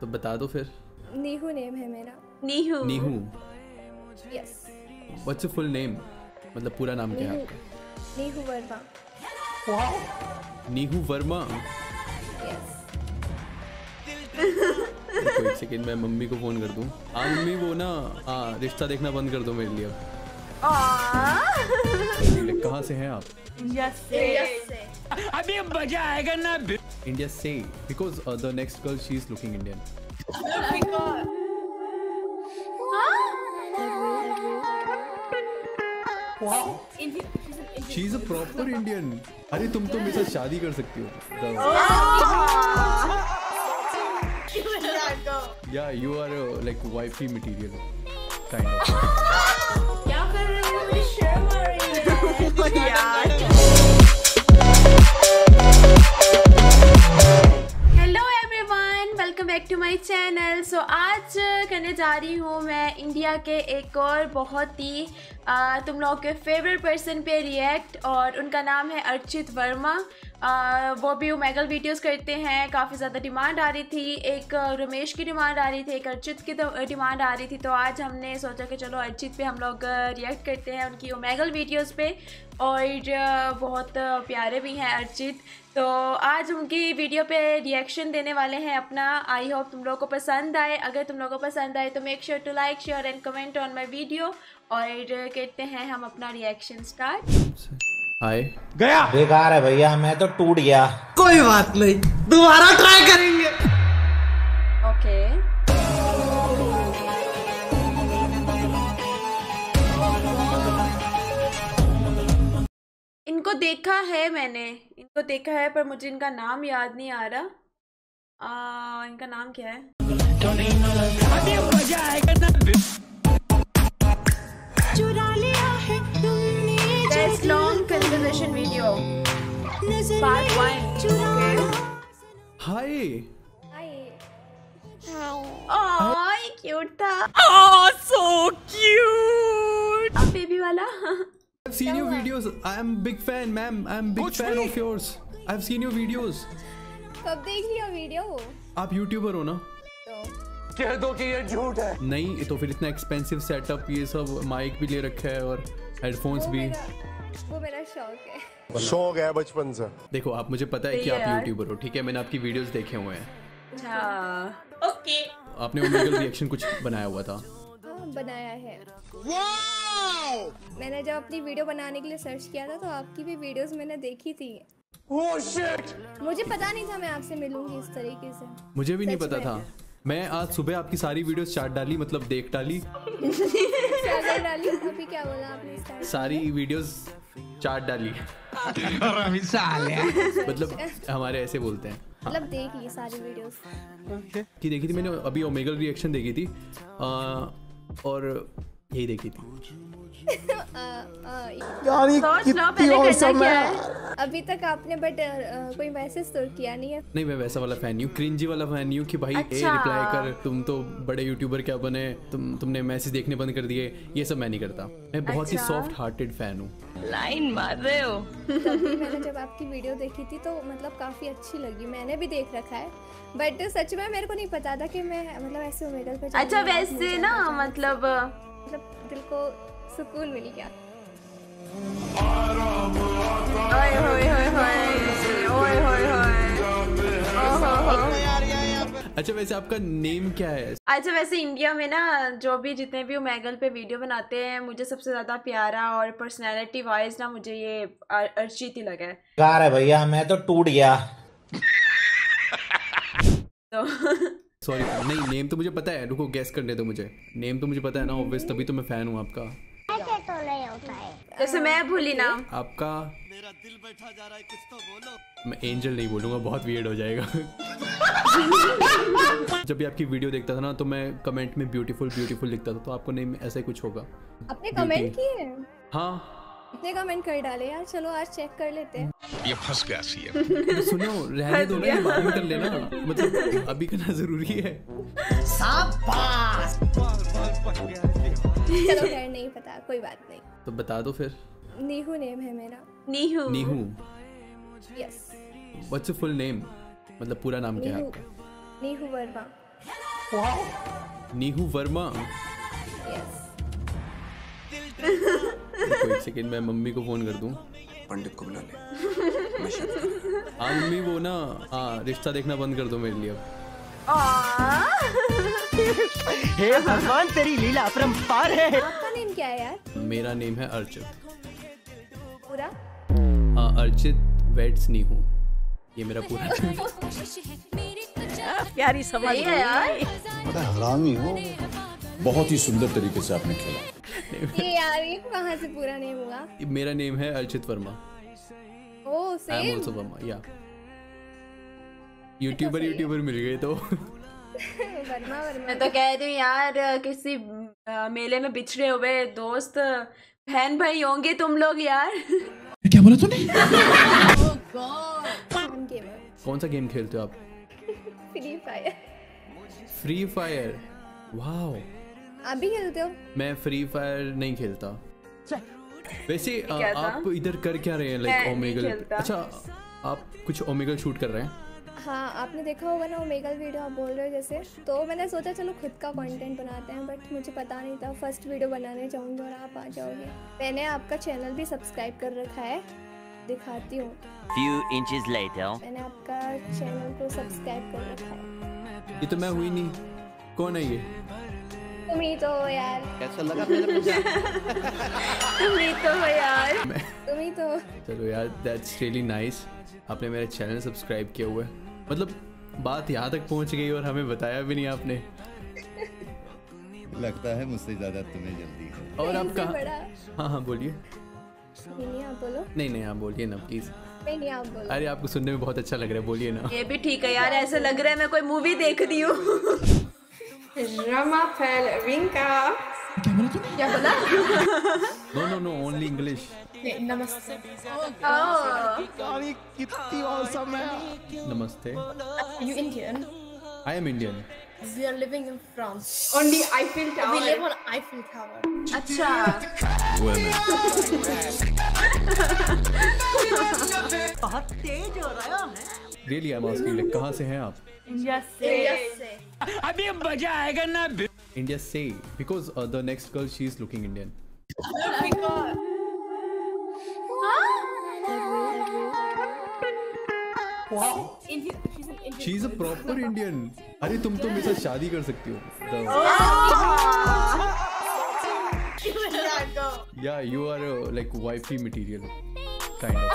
तो बता दो फिर। नीहू नेम है मेरा। Neehu. Neehu? Yes what's your full name मतलब पूरा नाम क्या है नीहू। आपका? नीहू वर्मा। नीहू वर्मा? यस एक सेकंड मैं मम्मी को फ़ोन कर दूँ। हाँ मम्मी वो ना हाँ रिश्ता देखना बंद कर दो मेरे लिए। अब. कहाँ से हैं आप? Yes, yes. अभी मज़ा आएगा ना इंडिया से because the next girl she is looking Indian she is a proper Indian अरे तुम तो मेरे साथ शादी कर सकती हो या you are like wifey material kind of क्या Back to my channel so आज करने जा रही हूँ मैं इंडिया के एक और बहुत ही आ, तुम लोगों के फेवरेट पर्सन पे रिएक्ट और उनका नाम है अर्चित वर्मा। आ, वो भी ओमेगल वीडियोस करते हैं। काफ़ी ज़्यादा डिमांड आ रही थी। एक रमेश की डिमांड आ रही थी एक अर्चित की डिमांड आ रही थी। तो आज हमने सोचा कि चलो अर्चित पे हम लोग रिएक्ट करते हैं उनकी ओमेगल वीडियोस पे। और बहुत प्यारे भी हैं अर्चित। तो आज उनकी वीडियो पे रिएक्शन देने वाले हैं अपना। आई होप तुम लोगों को पसंद आए। अगर तुम लोगों को पसंद आए तो make sure to like share and comment on my video और कहते हैं हम अपना रिएक्शन स्टार्ट हाय गया। बेकार है भैया मैं तो टूट गया। कोई बात नहीं दोबारा ट्राई करेंगे। ओके इनको देखा है मैंने इनको देखा है पर मुझे इनका नाम याद नहीं आ रहा। आ, इनका नाम क्या है? Best long conversation video part one okay हाय हाय ओह ये क्यूट था Oh, so cute. अब बेबी वाला I've seen your videos. I am big fan, ma'am. I am big कुछ fan of yours. I've seen your videos. कब देख लिया video आप YouTuber हो ना तो कह दो कि ये झूठ है नहीं तो फिर इतना एक्सपेंसिव सेटअप ये सब माइक भी ले रखा है और हेडफोन्स वो भी वो मेरा शौक है। शौक है बचपन से। देखो आप मुझे पता है कि आप यूट्यूबर हो ठीक है? मैंने आपकी वीडियोस देखे हुए हैं। अच्छा ओके आपने ओमेगल रिएक्शन कुछ बनाया हुआ था? हाँ बनाया है। मैंने जब अपनी वीडियो बनाने के लिए सर्च किया था तो आपकी भी वीडियोस मैंने देखी थी। Oh shit. मुझे पता नहीं था मैं आपसे मिलूँगी इस तरीके से। मुझे भी नहीं पता था। मैं आज सुबह आपकी सारी वीडियोस चाट डाली मतलब देख डाली। डाली अभी क्या बोला आपने सारी वीडियोस चाट डाली। और अभी साले मतलब हमारे ऐसे बोलते हैं। मतलब देख ली सारी वीडियोस कि देखी थी मैंने अभी ओमेगल रिएक्शन देखी थी। आ, और यही देखी थी। सोच लो पहले करना है। अभी तक आपने बट कोई मैसेज तो किया नहीं है। नहीं मैं वैसा वाला फ़ैन हूँ क्रिंजी वाला फ़ैन हूँ कि भाई ए अच्छा। रिप्लाई कर तुम तो बड़े यूट्यूबर क्या बने? तुम तुमने मैसेज देखने बंद कर दिए। ये सब मैं नहीं करता। मैं बहुत ही अच्छा। सॉफ्ट हार्टेड फ़ैन हूँ। लाइन मार रहे हो। मैंने जब आपकी वीडियो देखी थी तो मतलब काफ़ी अच्छी लगी। मैंने भी देख रखा है। बट सच में मेरे को नहीं पता था कि मैं मतलब ऐसे अच्छा वैसे ना मतलब मतलब दिल को सुकून मिल गया। ओए होए होए होए ओए होए होए। ओहो हो अच्छा वैसे आपका नेम क्या है? अच्छा वैसे इंडिया में ना जो भी जितने भी ओमेगल पे वीडियो बनाते हैं मुझे सबसे ज़्यादा प्यारा और पर्सनालिटी वाइज ना मुझे ये अर- अर्चित ही लगा है। बेकार है भैया मैं तो टूट गया। तो सॉरी नहीं नेम तो मुझे पता है रुको गैस करने दो मुझे। नेम तो मुझे पता है ना ऑब्वियस तभी तो मैं फ़ैन हूँ आपका। जैसे मैं भूली नाम आपका मेरा दिल बैठा जा रहा है कुछ तो बोलो मैं एंजल नहीं बोलूँगा बहुत वियर्ड हो जाएगा। जब भी आपकी वीडियो देखता था ना तो मैं कमेंट में ब्यूटीफुल ब्यूटीफुल लिखता था तो आपको नहीं ऐसा कुछ होगा। आपने कमेंट किए हाँ? इतने कमेंट कर डाले यार चलो आज चेक कर लेते हैं। ये फंस गया सीएम तो सुनो रहने दो ना में कर लेना। मतलब अभी करना ज़रूरी है। चलो खैर नहीं पता कोई बात नहीं। तो बता दो फिर। नीहू नेम है मेरा। Neehu. Neehu. Yes what's your full name मतलब पूरा नाम क्या है आपका? नीहू वर्मा। नीहू वर्मा? यस एक सेकंड मैं मम्मी को फ़ोन कर दूँ। पंडित को बुला ले। मम्मी वो ना हाँ रिश्ता देखना बंद कर दो मेरे लिए अब। हे भगवान तेरी लीला अपरंपार है। आपका नेम क्या है यार? मेरा नेम है अर्चित। पूरा? हाँ अर्चित वेट्स नीहू ये मेरा पूरा नाम प्यारी समझ है यार। बड़ा हरामी हो बहुत ही सुंदर तरीके से आपने खेला। ये यार ये कहाँ से पूरा नेम हुआ? मेरा नेम है Archit Verma. Oh I am same Verma या यूट्यूबर यूट्यूबर मिल गए तो। वर्मा वर्मा। मैं तो कह रही हूँ यार किसी मेले में बिछड़े हुए दोस्त बहन भाई होंगे तुम लोग यार। गेमर कौन सा गेम खेलते हो आप? Free Fire. Free Fire? Wow. आप भी खेलते हो? मैं फ्री फायर नहीं खेलता। वैसे क्या? आप इधर कर क्या रहे हैं लाइक ओमेगल अच्छा आप कुछ ओमेगल शूट कर रहे हैं? हाँ आपने देखा होगा ना ओमेगल वीडियो आप बोल रहे हो जैसे। तो मैंने सोचा चलो खुद का कंटेंट बनाते हैं बट मुझे पता नहीं था। फ़र्स्ट वीडियो बनाने जाऊँगी और आप आ जाओगे। मैंने आपका चैनल भी सब्सक्राइब कर रखा है। दिखाती हूँ। Few inches later. मैंने आपका चैनल को सब्सक्राइब कर रखा है। ये तो मैं हुई नहीं। कौन है ये? तुम ही तो हो यार। तुम ही तो हो यार। तुम ही तो चलो यार दैट्स रियली नाइस आपने मेरा चैनल सब्सक्राइब किया हुआ है। मतलब बात यहाँ तक पहुँच गई और हमें बताया भी नहीं आपने। लगता है मुझसे ज़्यादा तुम्हें जल्दी है। और आप कहाँ हाँ हाँ बोलिए। नहीं नहीं आप बोलो। नहीं नहीं आप बोलिए ना प्लीज़ नहीं नहीं आप बोलो। अरे आपको सुनने में बहुत अच्छा लग रहा है बोलिए ना। ये भी ठीक है यार ऐसा लग रहा है मैं कोई मूवी देख रही हूँ। Rama Pelrinka. क्या बोला No no no only English Namaste. Oh, कितनी औसम है namaste Are you Indian? I am Indian We are living in France. Only Eiffel Tower. We live on Eiffel Tower. अच्छा बहुत तेज हो रहा है really I am asking like कहाँ से हैं आप India say. अभी मजा आएगा ना इंडिया से because the next girl she is looking Indian India. She's an Indian. She is a proper Indian अरे तुम तो मेरे साथ शादी कर सकती हो। Yeah you are like wifey material kind of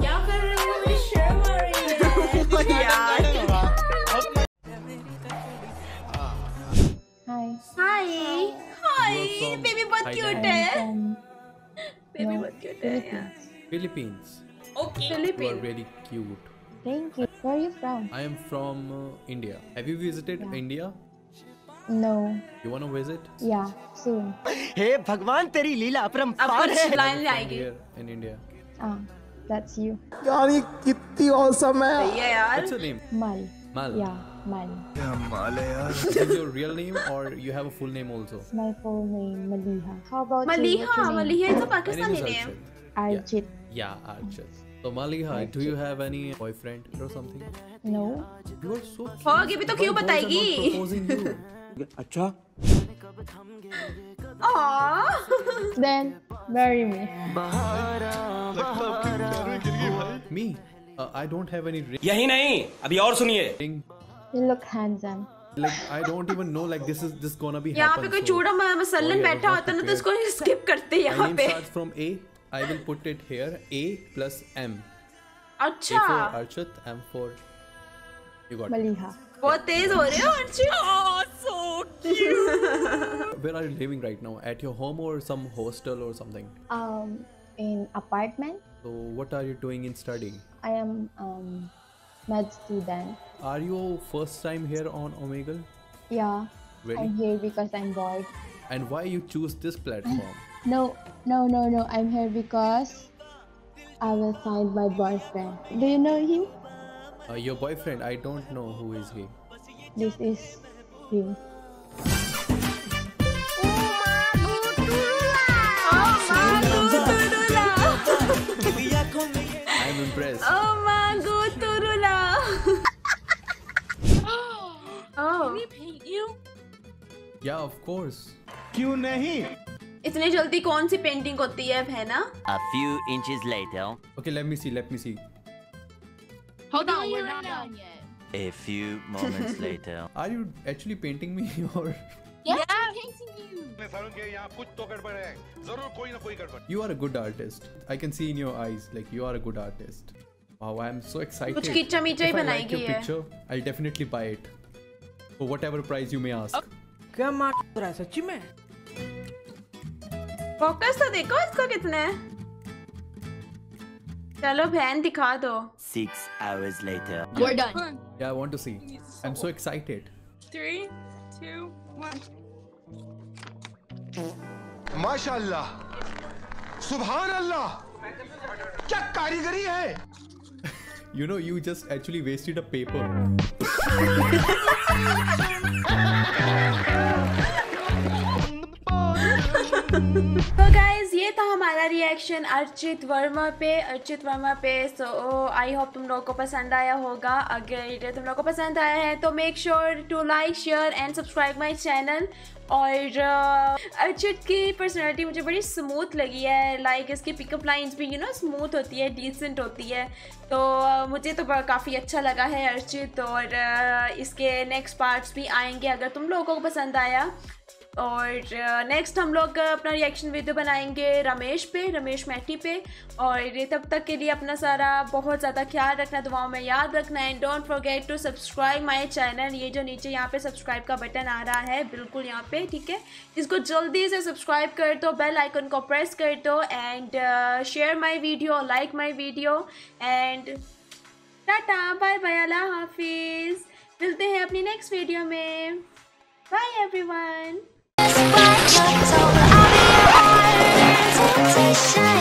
क्या कर रही हो? मुझे शर्म आ रही है. Hi hi baby Hi, cute. है बेबी बहुत क्यूट है यार Philippines okay you are Philippine Thank you. Where are you from? I am from uh, India have you visited India No. you want to visit Yeah, soon. हे भगवान तेरी लीला अपरंपार है आएगी here in India Ah, that's you. यार ये कितनी awesome है सही है यार what's your name Mal. Mal Yeah, Mal. is this your real name or you have a full name also It's my full name, Maliha. How about you? Maliha What's your name? Maliha तो my name Pakistani is name Archit Arjit. yeah Archit so Maliha do you have any boyfriend or something No. you are so cute. होगी भी तो क्यों Why boys are not बताएगी proposing you अच्छा Aww. Then marry me. me I don't have any ring यही नहीं। अभी और सुनिए। You look handsome like I don't even know like this is this gonna be यहाँ पे कोई चूड़ा मसलन बैठा होता ना तो इसको स्किप करते यहाँ पे। I am from A I will put it here A plus M अच्छा Archit M for you got Maliha. बहुत तेज हो रहे हो Archit so cute where are you living right now at your home और सम हॉस्टल और something um in apartment, So what are you doing in studying? I am um med student. Are you first time here on Omegle? Yeah. I'm here because I'm bored. And why you choose this platform? No, no, no, no. I'm here because I will find my boyfriend. Do you know him? Uh, your boyfriend? I don't know who is he. This is him. impressed. Oh Mago Turula. Oh. me paint you? या of course क्यों नहीं इतनी जल्दी कौन सी painting होती है है ना A few inches later. Okay let me see let me see Hold on, we're not done yet. A few moments later. Are you actually painting me और Yeah, I'm Painting you. You are a good artist. I can see in your eyes, like you are a good artist. Wow, I am so excited. कुछ कीचा मीचा ही I like है। picture, I'll definitely buy it for whatever price you may ask. क्या मार रहा है सच्ची में focus तो देखो इसको कितना है चलो बहन दिखा दो Six hours later. We're done. Yeah, I want to see. I'm so excited. Three, two, one. माशाल्लाह, सुभान अल्लाह क्या कारीगरी है? You know you just actually wasted a paper था हमारा रिएक्शन अर्चित वर्मा पे अर्चित वर्मा पे सो आई होप तुम लोगों को पसंद आया होगा। अगर तुम लोगों को पसंद आया है तो make sure to like share and subscribe my channel और uh, अर्चित की पर्सनालिटी मुझे बड़ी स्मूथ लगी है। लाइक like, इसकी पिकअप लाइंस भी यू नो स्मूथ होती है डिसेंट होती है। तो uh, मुझे तो काफ़ी अच्छा लगा है अर्चित। और uh, इसके नेक्स्ट पार्ट्स भी आएँगे अगर तुम लोगों को पसंद आया। और नेक्स्ट हम लोग अपना रिएक्शन वीडियो बनाएँगे रमेश पे, रमेश मैटी पे। और ये तब तक के लिए अपना सारा बहुत ज़्यादा ख्याल रखना, दुआओं में याद रखना। And don't forget to subscribe my channel ये जो नीचे यहाँ पे सब्सक्राइब का बटन आ रहा है, बिल्कुल यहाँ पे, ठीक है? इसको जल्दी से सब्सक्राइब कर दो बेल आइकन को प्रेस कर दो। And share my video like my video and tata bye bye Allah हाफिज़। मिलते हैं अपनी नेक्स्ट वीडियो में। Bye everyone I'll be your temptation?